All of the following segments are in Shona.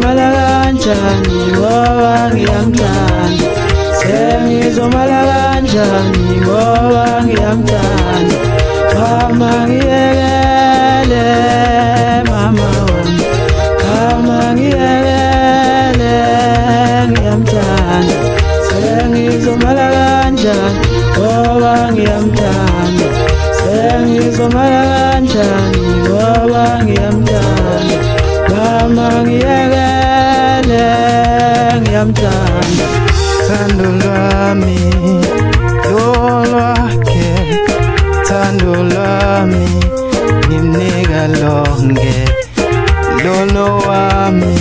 zomala kanjani ngoba ngiyamthanda sengizomala kanjani ngoba ngiyamthanda khama ngiyekele mama wami khama ngiyekele ngiyamthanda sengizomala kanjani ngoba ngiyamthanda sengizomala kanjani ngoba ngiyamthanda mjamjanja tando lami yolwakhe tando lami ngimnika lonke wami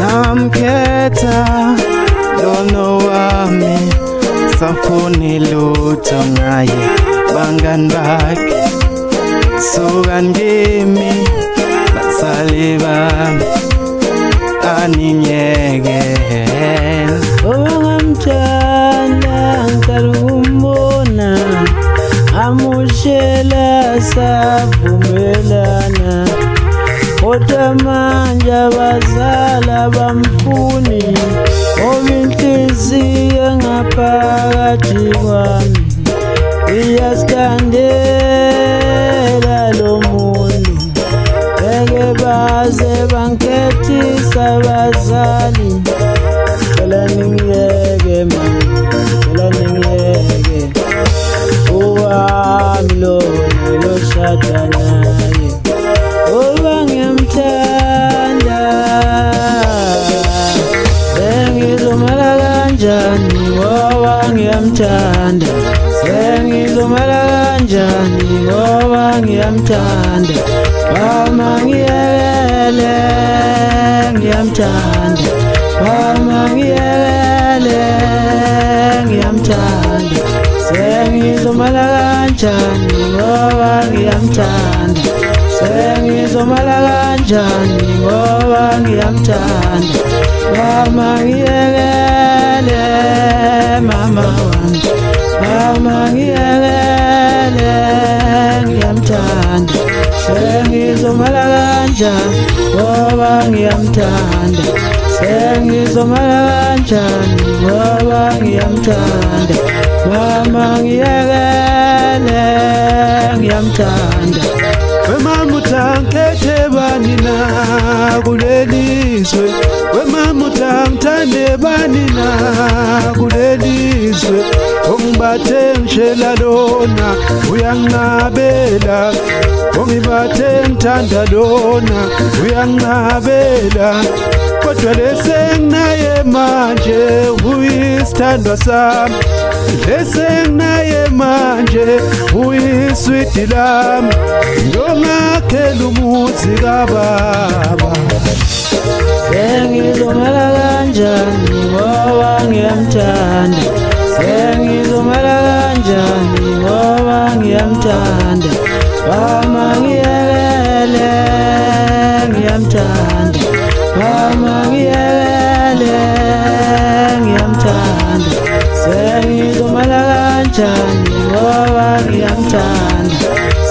namkhetha lolo wami safuni lutho ngaye bangani bakhe sukani kimi basale bami aninye savumelana kodwa manje abazala bamfuni ngoba inhliziyo ngaphakathi kwami iyasithandela kanjani ngoba ngiyamthanda sengizomela kanjani ngoba ngiyamthanda mama ngiyelele ngiyamthanda mama ngiyelele ngiyamthanda sengizomela kanjani ngoba ngiyamthanda sengizomela kanjani ngoba ngiyamthanda mama ngiyelele mama wami mama ngiyengele ngiyamthanda sengizomala kanjani ngoba ngiyamthanda sengizomala kanjani ngoba ngiyamthanda mama ngiyengele ngiyamthanda wemamutangethebanina kulelizwe wemamutangthandebanina ngishela lona uyanqabela ongibathe ngithanda lona uyanqabela kodwa lesenginaye manje uyisithandwa sami lesenginaye manje uyiswidi lami ngongakhela umuzi kababa sengizomela kanjani ngoba ngiyamthanda sengizomela kanjani ngoba ngiyamthanda bama ngiyekele ngiyamthanda bama ngiyekele ngiyamthanda sengizomela kanjani ngoba ngiyamthanda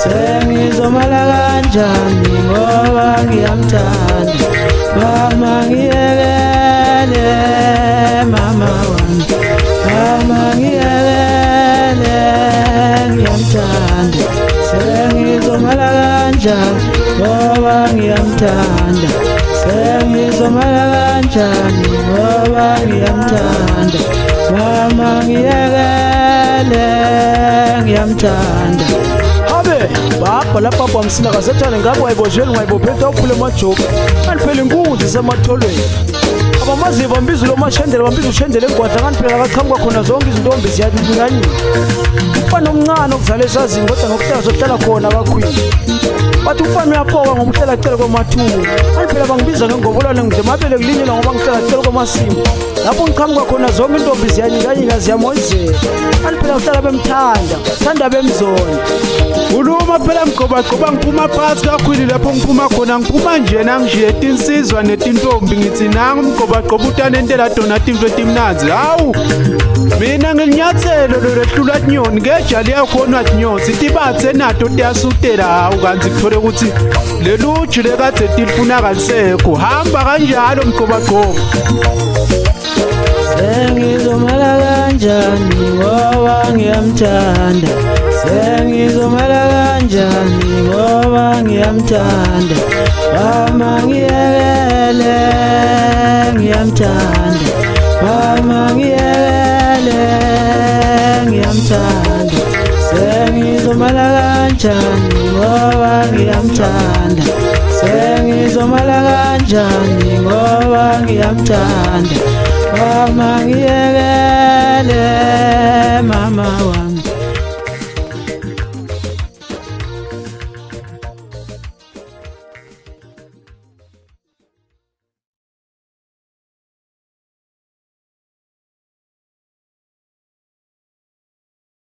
sengizomela kanjani ngoba ngiyamthanda bama ngiyekele ngiyamthanda ngoba ngiyamthanda sengizomala kanjani ngoba ngiyamthanda mama ngiyekele ngiyamthanda habe babha lapha bamsina kasethane ngabe wayibozheli ngayibophetha awukhule majoka aniphele inkunzi isematholweni abamaziyo bambiza lo mashendela bambiza ushendela egwadla nganiphela kaqhamuka khona zonke izintombi ziyalinganile ubanomncane okuzala esazini kodwa nokuhlala zohlala khona abakhwini but ifani uyaqoka ngomhlela cele kwamathuku aniphela bangibiza ngengobolwane ngide mabele kulinyelwa ngoba ngihlela cele kwamasimu lapho ngiqhamuka khona zonke intombi ziyanyikanyika ziyamoyizela aniphela ngihlala bemthanda thanda bemzona kuluma phela mgqobagqoba ngiphuma phasi kakhwili lapho ngiphuma khona ngiphuma njena ngishiye tinsizwa netintombi ngithi nanga umgqobagqoba utanentela dona tinto etimnanzi hawu mina ngilinyathelo lolwehlulwa tinyoni kejali yakhona tinyoni sitibathe nato tiyasutela hawu kanti kuthole kuthi ukuthi leluju lekade tilifuna kalisekho hamba kanjalo mgqobagqoba sengizomala kanjani ngoba ngiyamthanda sengizomala kanjani ngoba ngiyamthanda ama ngiyekele ngiyamthanda ama ngiyekele ngiyamthanda Sengizomala kanjani ngoba ngiyamthanda Sengizomala kanjani ngoba ngiyamthanda Mama ngiyekele mama wami